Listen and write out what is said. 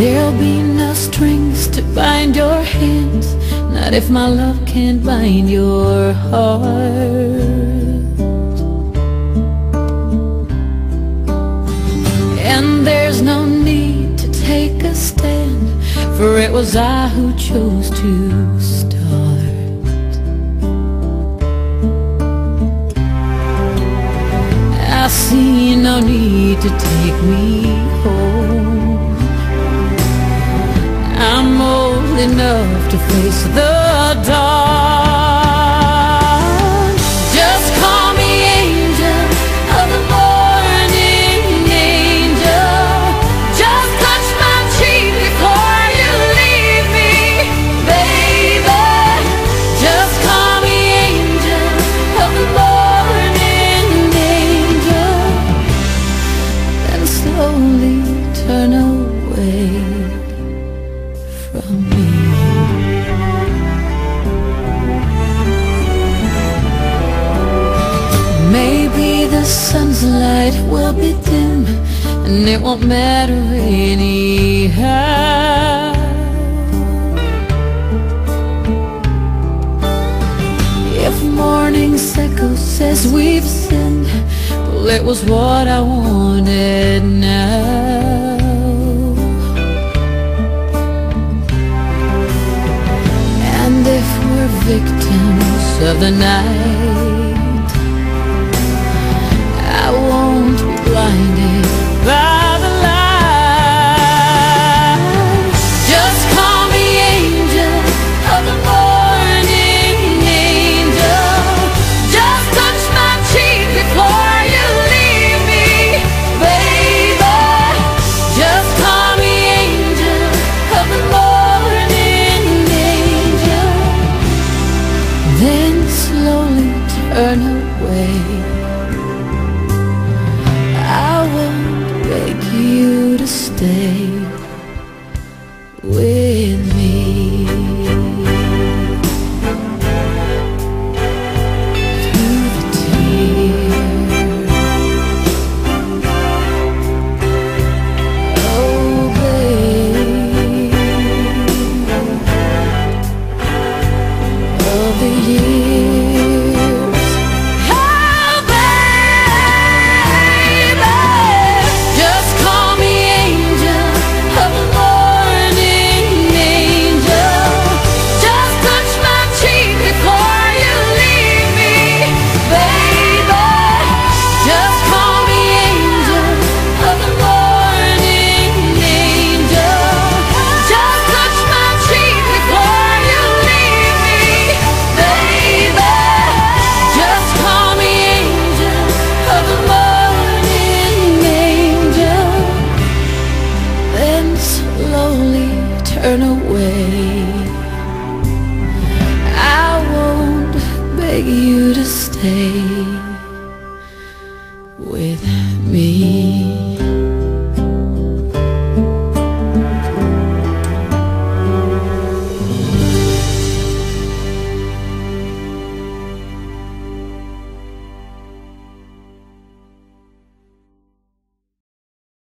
There'll be no strings to bind your hands Not if my love can't bind your heart. And there's no need to take a stand For it was I who chose to start. I see no need to take me home. Enough to face the dawn sun's light will be dim And it won't matter anyhow. If morning's echo says we've sinned Well, it was what I wanted now. And if we're victims of the night turn away. I won't beg you to stay with turn away. I won't beg you to stay